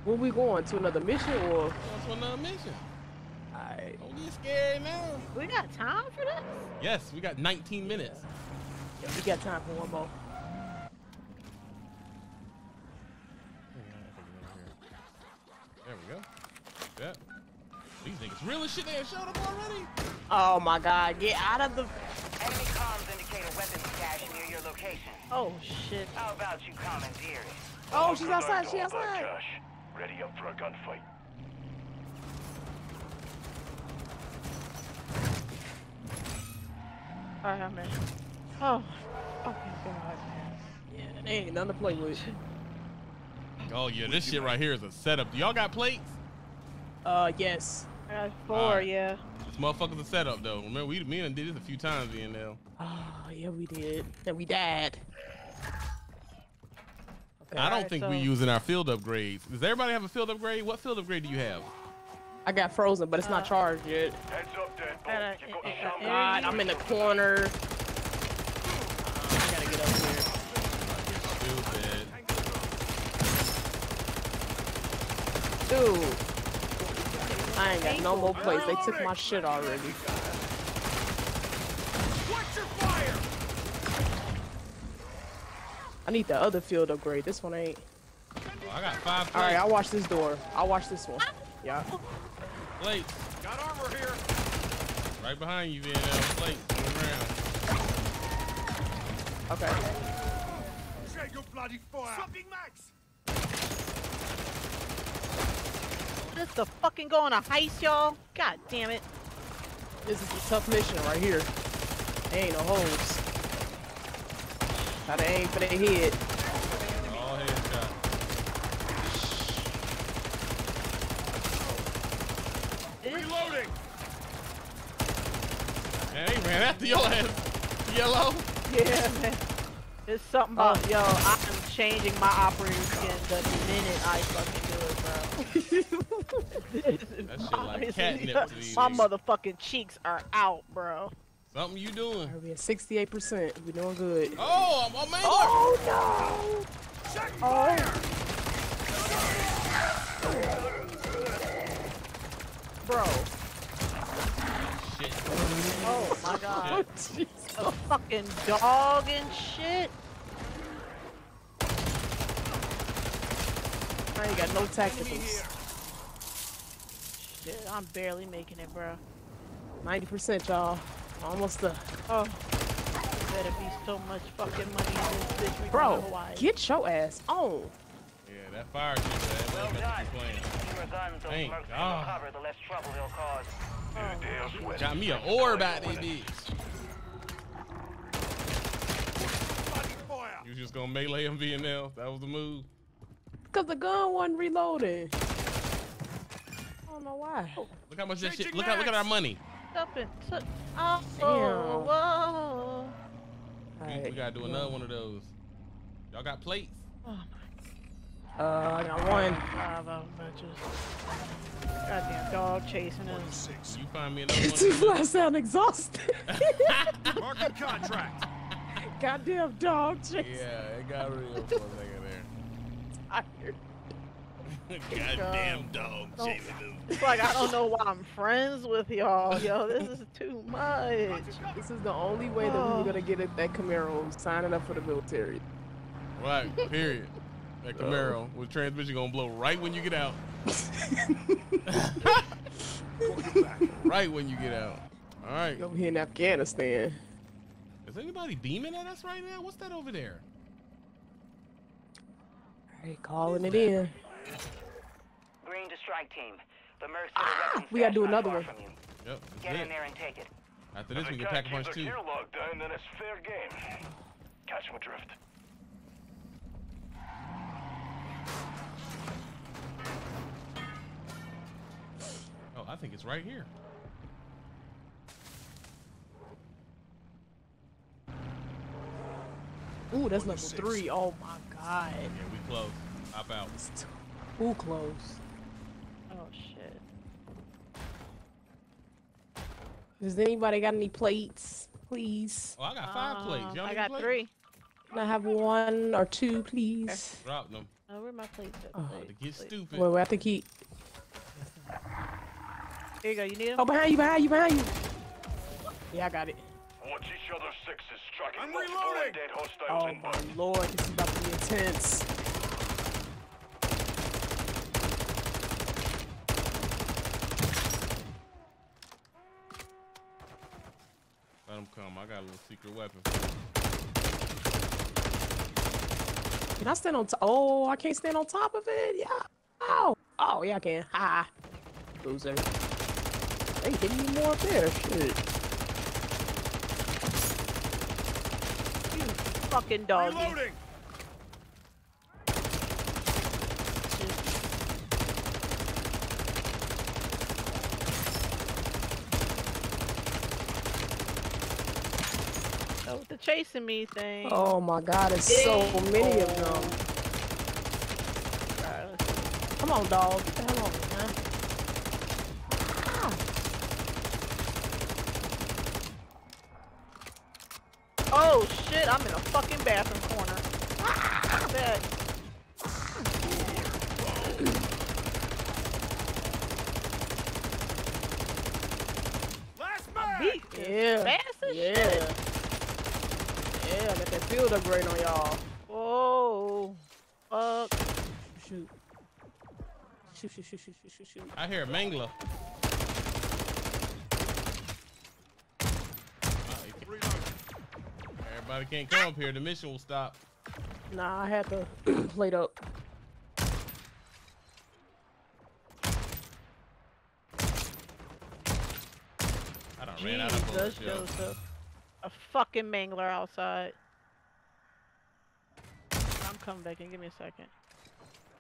Where we going? To another mission or? What's one another mission? Alright. Don't get scared now. We got time for this? Yes, we got 19 minutes. Yeah, we got time for one more. There we go. Yep. These niggas real as shit. They ain't showed up already. Oh my god, get out of the. Enemy comms indicate a weapons cache near your location. Oh shit. How about you commandeer it? Oh, she's outside, She's outside. Josh, ready up for a gunfight. Alright, I'm in. Oh, fucking god, man. Yeah, they ain't nothing to play with. Oh yeah, this shit right here is a setup. Do y'all got plates? Uh, yes. I got four, Alright. yeah. This motherfucker's a setup though. Remember, we me and did this a few times, BNL. Oh, yeah, we did. And we died. Okay. I don't Alright, think we so- using our field upgrades. Does everybody have a field upgrade? What field upgrade do you have? I got frozen, but it's not Uh, charged yet. Heads up, Got Deadbolt. a- You got a- a- some a- God, I'm in the corner. Uh, I gotta get up here. Stupid. Dude. I ain't got no more place. They took my shit already. Watch your fire. I need the other field upgrade. This one ain't. Oh, I got five plates. All right, I'll watch this door. I'll watch this one. Yeah. plates Got armor here. right behind you, BNL. Plates going around. Okay. Check your bloody fire. Swapping max. This the fucking go on a heist, y'all? God damn it. This is a tough mission right here. There ain't no holes. Gotta aim for their head. All headshot. Reloading. Man, he ran after your ass. Yellow. Yeah, man. There's something about, oh. yo, I'm changing my operator skin the minute I fucking do it, bro. That shit like catnip to these My motherfucking cheeks are out, bro. Something you doing? Alright, we at 68%. We doing good. Oh, I'm on main Oh Check Oh. Bro. Shit. Oh my oh, god. Shit. A fucking dog and shit. I ain't got no tacticals. Shit, I'm barely making it, bro. 90% y'all. Almost there. Oh. There better be so much fucking money in this bitch. we Bro, going to get your ass on. Yeah, that fire shit, man. Well That's what done. you playing. The fewer guns those Thank mercs can God. recover, the less trouble they'll cause. Oh. Damn sweat. Got me an orb out this bitch. Bloody. You was just gonna melee him VNL. That was the move. Because the gun wasn't reloading. I don't know why. Look how much that shit. Changing Look at look at our money. Up and took. Oh, Damn. whoa. We- We, gotta do yeah. another one of those. Y'all got plates? Oh my Uh, I got one. Five of them bitches. Goddamn dog chasing us. Six. You find me another Too one. I sound exhausted. Marking contract. Goddamn dog chase. yeah, it got real for a second Tired. There. Goddamn dog Don't- chasing us. It's like I don't know why I'm friends with y'all. Yo, this is too much. This is the only way that we were gonna get it, that Camaro signing up for the military. Right, period. That uh. Camaro with transmission gonna blow right when you get out. right when you get out. All right. Over here in Afghanistan. Is anybody beaming at us right now? What's that over there? Alright, calling it in. Green to strike team. The Mercs Ah, we gotta do another one. Yep. Get it. in there and take it. After this, we they can pack a can't punch too. locked down, then it's fair game. Catch my drift. Oh, I think it's right here. Ooh, that's level three. Oh my god. Yeah, we close. Hop out. It's too close. Oh shit. Does anybody got any plates? Please. Oh, I got five plates. Um, Y'all I got plates? three. Can I have one or two, please? Drop them. Oh, where my plates at? Oh, To get plate. stupid. Wait, wait, I think he. Here you go. You need them? Oh, behind you, behind you, behind you. Yeah, I got it. Watch each other's sixes, striking I'm reloading. dead hostiles Oh inbound. my lord, this is about to be intense. Let them come. I got a little secret weapon. Can I stand on top? Oh, I can't stand on top of it. Yeah. Oh, oh yeah, I can. Ha. Loser. They hitting me more up there. Shit. You fucking dog. Reloading. Chasing me thing. Oh my God, it's so many of them. Alright. Come on, dog. Get the hell on me, man. Oh shit, I'm in a fucking bathroom corner. Ah, bet. Last man. Beat Yeah. fast as Yeah. shit. Yeah, got that field upgrade on y'all. Whoa. Fuck. Shoot. Shoot, shoot, shoot, shoot, shoot, shoot, shoot. I hear a mangler. You can't- Everybody can't come up here. The mission will stop. Nah, I had to plate up. I done ran out of Jesus, bullets. Joseph. A fucking mangler outside. I'm back in. Give me a second.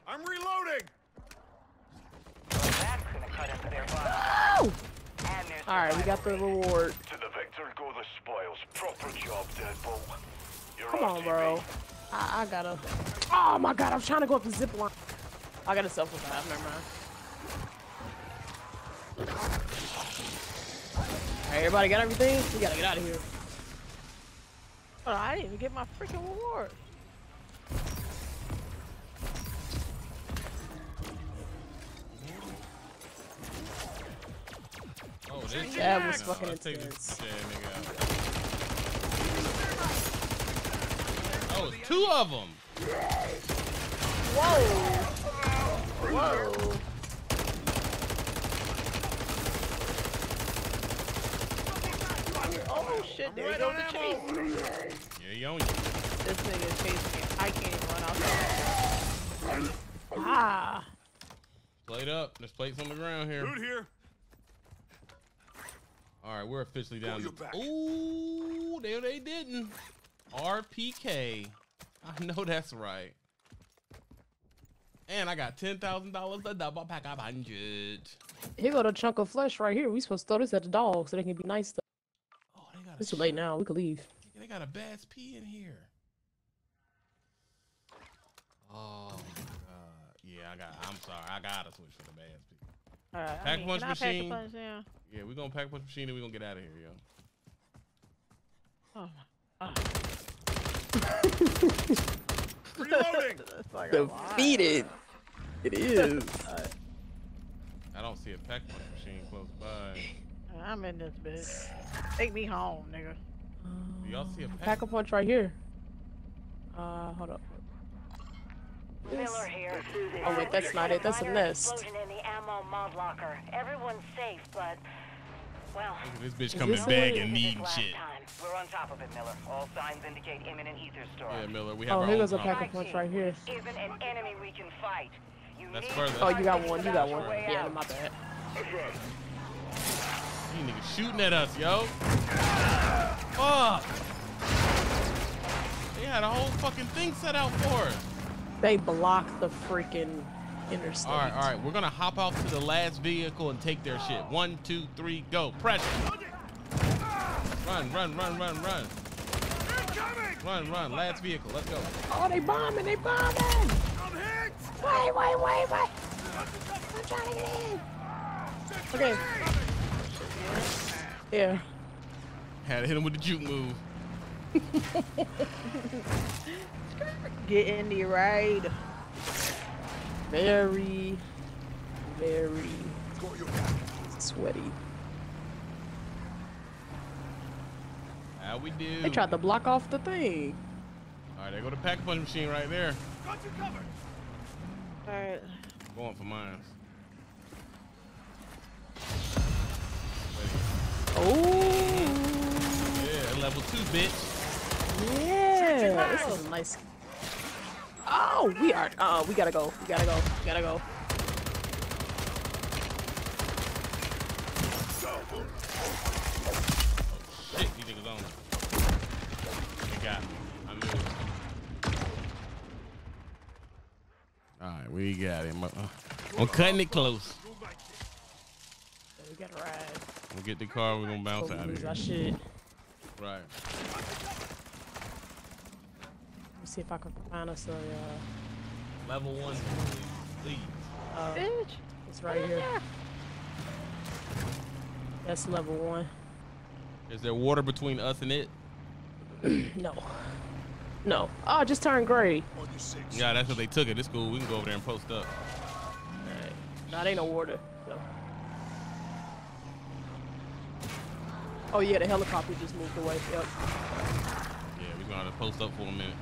I'm reloading. That's gonna cut into their body. Oh! All right, we got the reward. To the victor go the spoils. Proper job, Deadbolt. You're Come on, RTB. bro. I, I gotta. Oh my god, I'm trying to go up the zip line. I gotta self revive. Never mind. All right, everybody got everything? We gotta get out of here. Oh, I didn't even get my freaking reward. Oh, this That was fucking let's intense. this yeah, nigga out. Oh, it's two of them. Whoa. Whoa. Oh shit, there you go the chase. Yeah, you on you. This nigga is chasing me. I can't even run outside. Ah. Plate up. There's plates on the ground here. Dude here. All right, we're officially down. your to- back. Ooh, they, they didn't. RPK. I know that's right. And I got ten thousand dollars a double pack of hundred. Here go the chunk of flesh right here. We supposed to throw this at the dog so they can be nice to Oh, they got. It's a too late now. We could leave. They got a BAS-P in here. Oh my god. Yeah, I got. I'm sorry. I gotta switch for the Bass P. Alright, I Pack mean, punch can I pack machine. a punch now? Yeah, we're gonna pack punch machine and we're gonna get out of here, yo. Oh my. ah. Reloading. Like. Defeated. It is. I don't see a pack punch machine close by. I'm in this bitch. Take me home, nigga. Do y'all see a pack? Pack a punch right here. Uh, hold up. Miller here. Oh, wait, that's not it. That's a Minor nest. In the ammo mod locker. Everyone's safe, but Well, Look at this bitch coming this begging, it? needing shit. We're on top of it, Miller. All signs indicate imminent Aether storm. Yeah, Miller, we have Oh, our here own goes a pack of punch right here. Isn't an enemy we can fight. You That's need further. Oh, you got one. You got one. Yeah, out. my bad. You niggas shooting at us, yo. Fuck. They had a whole fucking thing set out for us. They blocked the freaking interstate. All right, all right. We're gonna hop off to the last vehicle and take their shit. One, two, three, go. Pressure. Run, run, run, run, run. Run, run. Last vehicle. Let's go. Oh, they bombing! They bombing! I'm hit! Wait, wait, wait, wait! I'm trying to get in. Okay. Yeah. Had to hit him with the juke move. Get in the ride. Very, very sweaty. How we do? They tried to block off the thing. All right, there go the pack punch machine right there. Got you covered! Alright. I'm going for mines. Oh, Yeah, level two, bitch. yeah. This is a nice. Oh, we are. Uh, we gotta go. We gotta go. We gotta go. Shit, these niggas on. They got me. I knew it. All right, we got him. Uh, I'm cutting it close. We gotta ride. We'll get the car. We're gonna bounce Hope out of here. our shit. Right. Let me see if I can find us a. Uh, Level one, please. uh, Bitch. it's right here. That's level one. Is there water between us and it? No. No. Oh, it just turned gray. On your six. Yeah, that's what they took it. It's cool. We can go over there and post up. Alright. No, it ain't no water. No. Oh yeah, the helicopter just moved away. Yep. Yeah, we're gonna have to post up for a minute.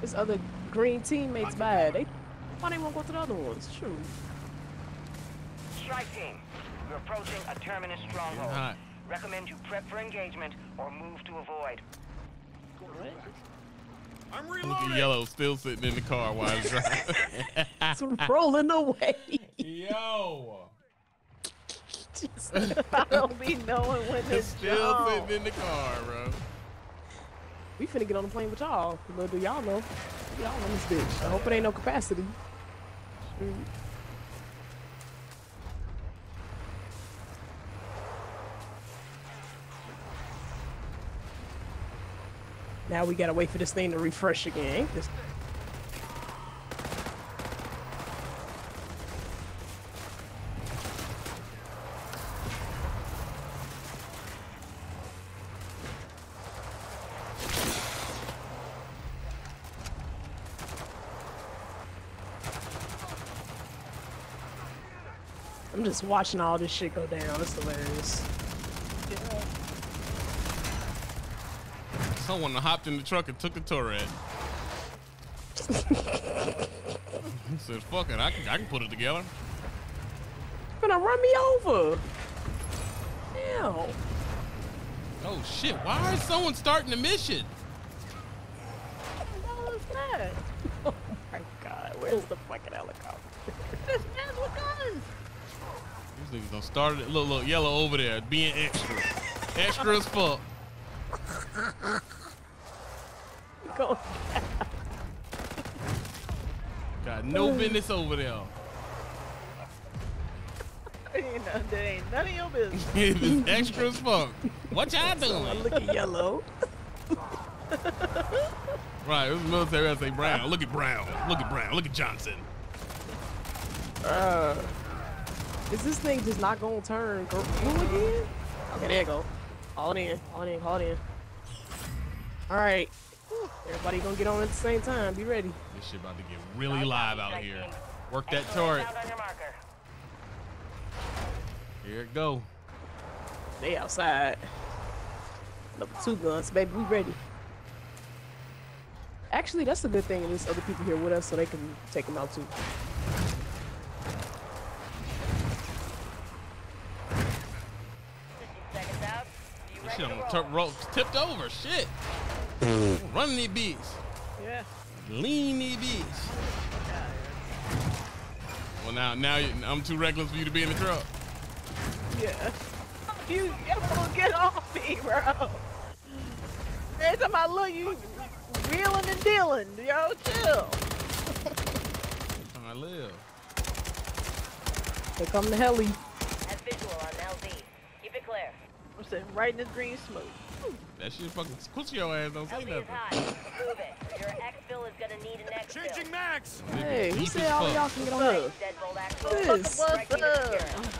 This other green teammate's bad. They why they won't go to the other ones? Shoot. Strike team. We're approaching a terminus stronghold. hot. Recommend you prep for engagement or move to avoid. I'm Look reloading! at Yellow still sitting in the car while I'm driving. It's rolling away. Yo! Just- I don't be knowing when It's this still sitting in the car, bro. We finna get on the plane with y'all. Little do y'all know. Y'all on this bitch. I hope it ain't no capacity. Now we gotta wait for this thing to refresh again. Ain't this just watching all this shit go down. It's hilarious. Someone hopped in the truck and took the turret. he said, fuck it, I can, I can put it together. Gonna run me over. Damn. Oh shit, why is someone starting the mission? What is that? Oh my god, where's the fucking helicopter? This man's with guns. These niggas done started it. Look, look, yellow over there, being extra. extra as fuck. Go. Got no business over there. Ain't none, that ain't none of your business. it is extra as fuck. What y'all doing? I look at yellow. Right, it was military. I say Brown. Look at Brown. Look at Brown. Look at Johnson. Uh, is this thing just not gonna turn gr- uh, again? Okay, there you go. Haul it in. Haul it in. Haul it in. All right. Everybody gonna get on at the same time. Be ready. This shit about to get really live out here. Work that turret. Sound on your marker. Here it go. They outside. Number two guns, baby. We ready. Actually, that's a good thing. and There's other people here with us, so they can take them out too. shit on tur- ro- tipped over. Shit. Mm. Run these beats. Yeah. Lean these beats. Well, now, now you, I'm too reckless for you to be in the truck. Yeah. You, you fool, get off me, bro. Every time I look, you reeling and dealing. Yo, chill. I live. Here come the heli. Have visual on LZ. Keep it clear. I'm right in this green smoke. That shit fucking pussy your ass. Don't say nothing. high. Move it. Your exfil is gonna need an exfil. Changing max. Hey, who Deep said as all y'all can get on What's here? This. What's up? secure.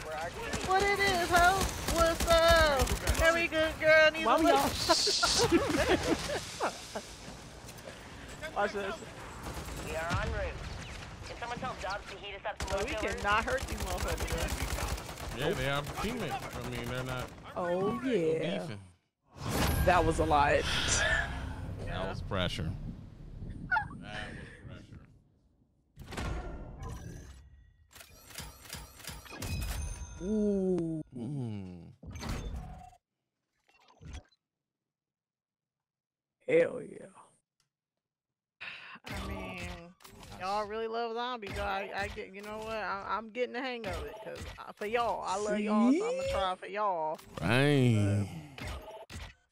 We're RTV. What it is, ho? What's up? Every good girl needs Why a we little... all? Watch this. We are en route. Can someone tell Dobbs to heat us up some So more we cannot hurt these motherfuckers. Yeah, they are teammates. I mean, they're not Oh yeah, beefing. that was a lot. That was pressure. That was pressure. Ooh, Mm. hell yeah. I mean, y'all really love zombies. so I, I get, you know what? I, I'm getting the hang of it. Cause I- for y'all, I love y'all, so I'm gonna try for y'all. Bang.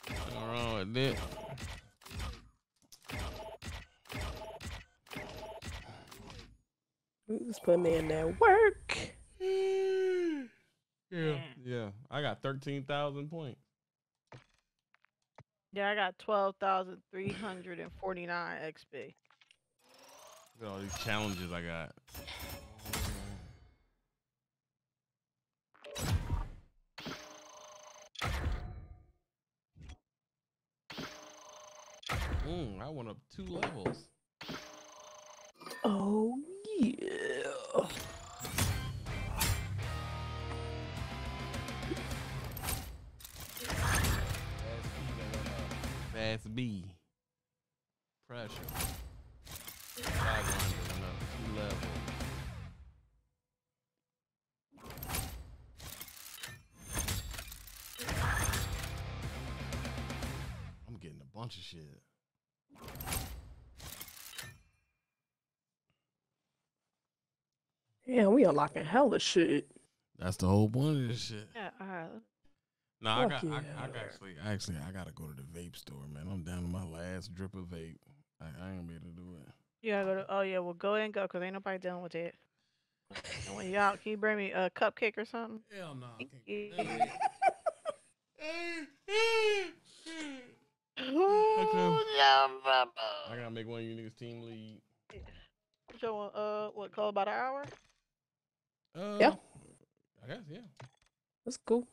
Nothing wrong with that. Who's putting in that work? Yeah. Yeah. I got 13,000 points. Yeah, I got twelve thousand three hundred and forty nine XP. Look at all these challenges I got. Mm, I went up two levels. Oh yeah. Fast B. Pressure. Bunch of shit. Yeah, we unlocking hella shit. That's the whole point of this shit. Yeah, all right. No, I got, Fuck I, I got actually, actually, I gotta go to the vape store, man. I'm down to my last drip of vape. I, I ain't gonna be able to do it. You gotta go to. Oh yeah, well go ahead and go, cause ain't nobody dealing with it. And when you out, can you bring me a cupcake or something? Hell no. Yeah. I gotta make one of you niggas team lead. So, uh, what? Call about an hour? Uh, Yeah. I guess, yeah. That's cool.